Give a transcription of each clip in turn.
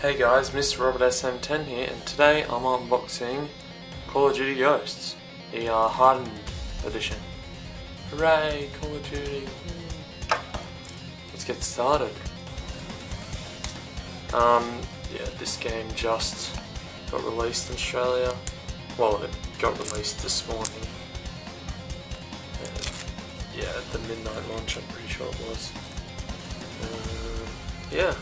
Hey guys, Mr. Robert SM10 here, and today I'm unboxing Call of Duty Ghosts, the uh, Hardened Edition. Hooray, Call of Duty! Let's get started. Um, yeah, this game just got released in Australia. Well, it got released this morning. Yeah, at the midnight launch, I'm pretty sure it was. Um, yeah.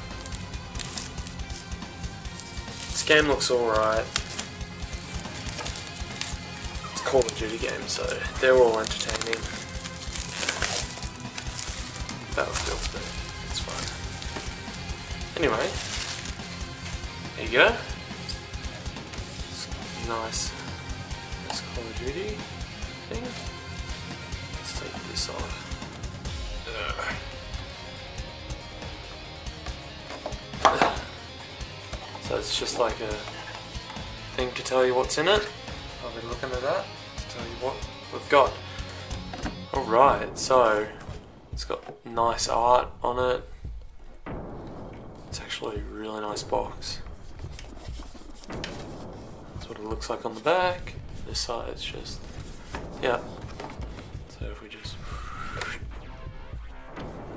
Game looks alright. It's a Call of Duty game, so they're all entertaining. Battlefield 3, it's fine. Anyway, there you go. It's nice. This Call of Duty thing. Let's take this off. So it's just like a thing to tell you what's in it. I'll be looking at that to tell you what we've got. Alright, so it's got nice art on it. It's actually a really nice box. That's what it looks like on the back. This side is just, yeah. So if we just,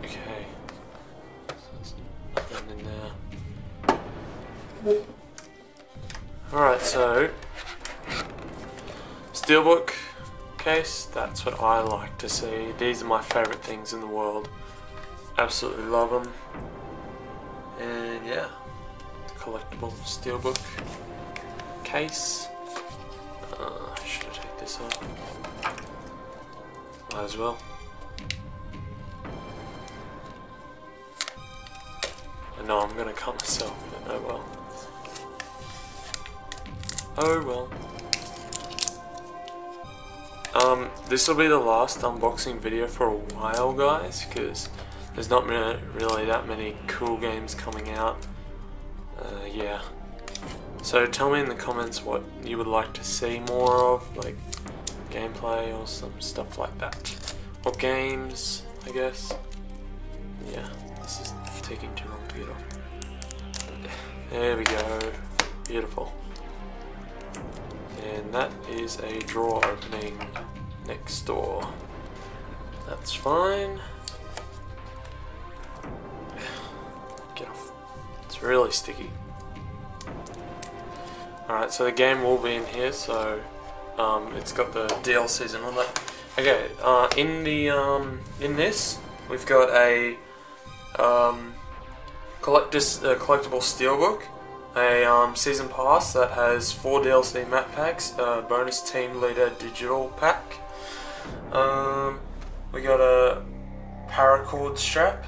okay. So nothing in there. Alright, so Steelbook case, that's what I like to see. These are my favourite things in the world. Absolutely love them. And yeah, collectible Steelbook case. Uh, should I take this off? Might as well. I know I'm gonna cut myself, but oh well. Oh well. Um, this will be the last unboxing video for a while, guys, because there's not really that many cool games coming out. Uh, yeah. So tell me in the comments what you would like to see more of, like gameplay or some stuff like that. Or games, I guess. Yeah, this is taking too long to get off. There we go. Beautiful. And that is a drawer opening next door. That's fine. Get off. It's really sticky. Alright, so the game will be in here, so um, it's got the DLCs and all that. Okay, uh, in the um, in this, we've got a um, collector's, uh, collectible steelbook a um, season pass that has four DLC map packs, a bonus team leader digital pack. Um, we got a paracord strap.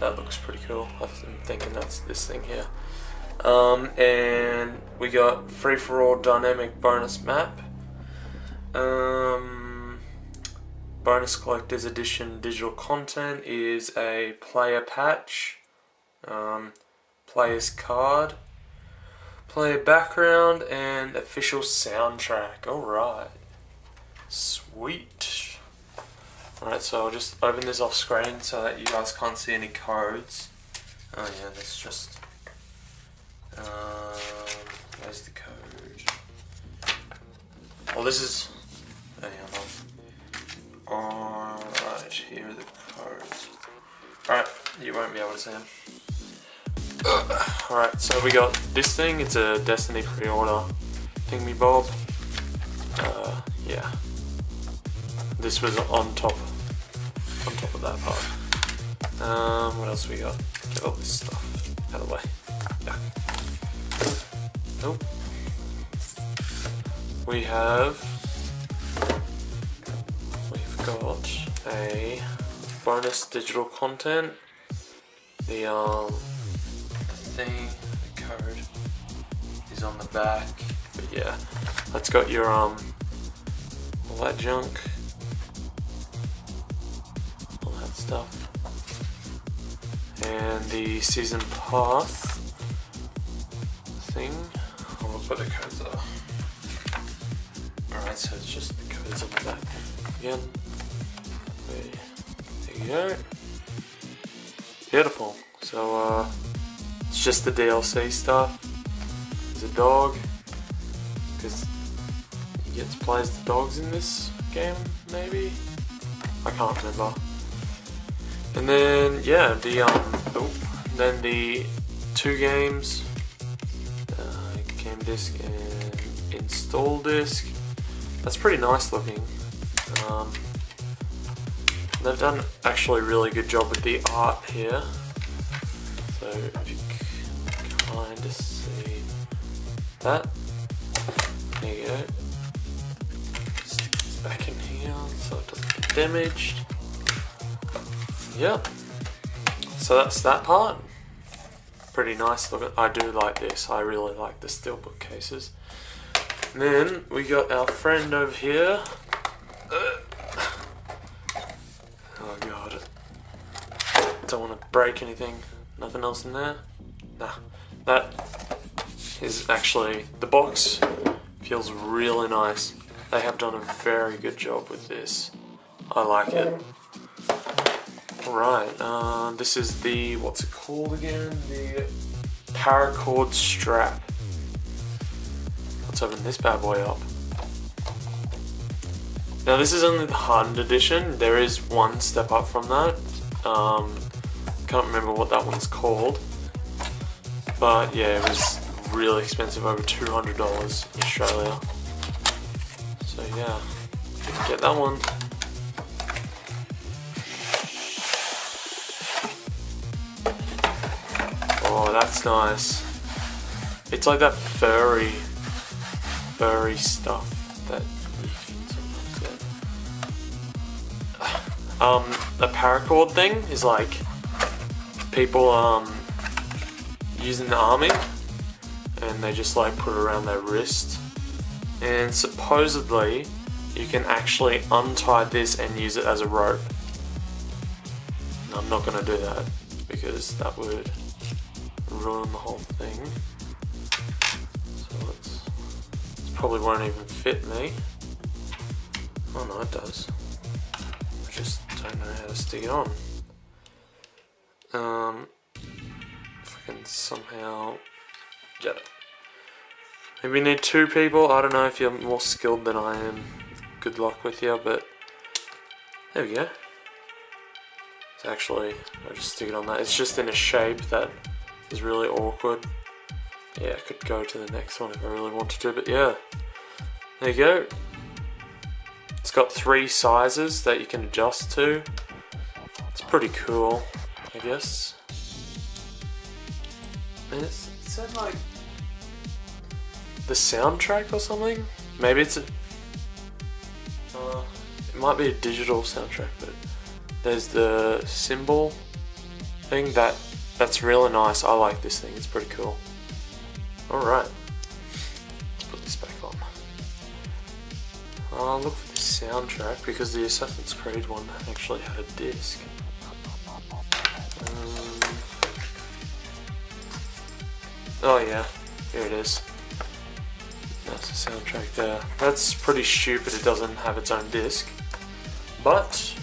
That looks pretty cool. I'm thinking that's this thing here. Um, and we got Free Fall dynamic bonus map. Um, bonus collector's edition digital content is a player patch, um, player's card Play background and official soundtrack. Alright. Sweet. Alright, so I'll just open this off screen so that you guys can't see any codes. Oh yeah, that's just... Um, where's the code? Well, this is... Oh, yeah, Alright, here are the codes. Alright, you won't be able to see them. Alright, so we got this thing, it's a Destiny pre-order thingy bob. Uh, yeah. This was on top on top of that part. Um, what else we got? Get all this stuff out of the way. Yeah. Nope. We have we've got a bonus digital content. The um is on the back. But yeah, that's got your um all that junk, all that stuff, and the season pass thing. I'll put the codes are. Alright, so it's just the codes on the back again. There you go. Beautiful. So uh It's just the DLC stuff. A dog. Because he gets plays the dogs in this game, maybe? I can't remember. And then, yeah, the, um, oh, then the two games, uh, game disc and install disc. That's pretty nice looking. Um, they've done actually a really good job with the art here. So if you kind of see that, there you go. Stick this back in here so it doesn't get damaged. Yep. So that's that part. Pretty nice look. I do like this. I really like the steelbook cases. And then we got our friend over here. Oh god. Don't want to break anything. Nothing else in there? Nah. That is actually the box. Feels really nice. They have done a very good job with this. I like it. Right, uh, this is the, what's it called again? The paracord strap. Let's open this bad boy up. Now this is only the hardened edition, there is one step up from that. Um, can't remember what that one's called. But yeah, it was really expensive, over $200 in Australia. So yeah, get that one. Oh, that's nice. It's like that furry, furry stuff that you can sometimes get. Um, the paracord thing is like people um using the army, and they just like put it around their wrist, and supposedly you can actually untie this and use it as a rope. I'm not gonna do that because that would ruin the whole thing. So it's, it probably won't even fit me. Oh no, it does. I just don't know how to stick it on. Um, if I can somehow get it. Maybe need two people. I don't know if you're more skilled than I am. Good luck with you, but there we go. It's actually, I just stick it on that. It's just in a shape that is really awkward. Yeah, I could go to the next one if I really wanted to, but yeah. There you go. It's got three sizes that you can adjust to. It's pretty cool, I guess. It said like the soundtrack or something. Maybe it's a. Uh, it might be a digital soundtrack, but there's the symbol thing that that's really nice. I like this thing. It's pretty cool. Alright. Let's put this back on. I'll look for the soundtrack because the Assassin's Creed one actually had a disc. Oh yeah, here it is. That's the soundtrack there. That's pretty stupid it doesn't have its own disc. But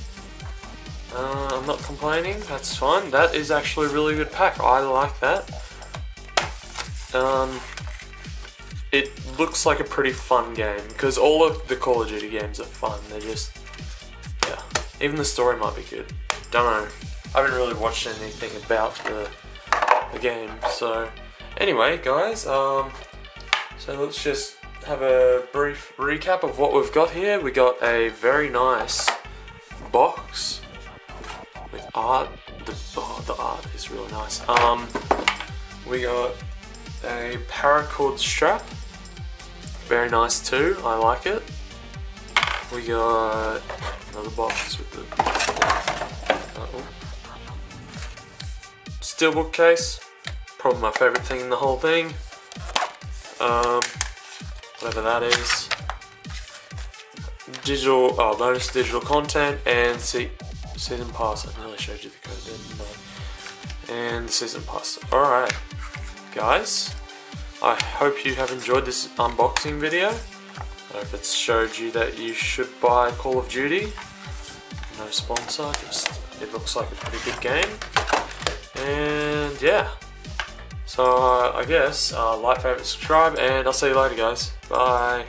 uh, I'm not complaining, that's fine. That is actually a really good pack. I like that. Um, it looks like a pretty fun game because all of the Call of Duty games are fun. They're just, yeah. Even the story might be good. Don't know. I haven't really watched anything about the, the game. So, anyway, guys. Um, so let's just have a brief recap of what we've got here. We got a very nice box with art. The, oh, the art is really nice. Um, we got a paracord strap. Very nice too, I like it. We got another box with the uh, oh. steelbook case. Probably my favorite thing in the whole thing. Um, whatever that is. Digital, oh, bonus digital content and see, season pass. I nearly showed you the code, didn't I? And season pass. Alright, guys. I hope you have enjoyed this unboxing video. I hope it's showed you that you should buy Call of Duty. No sponsor, just it looks like a pretty good game. And yeah. So uh, I guess uh, like, favorite, subscribe, and I'll see you later, guys. Bye.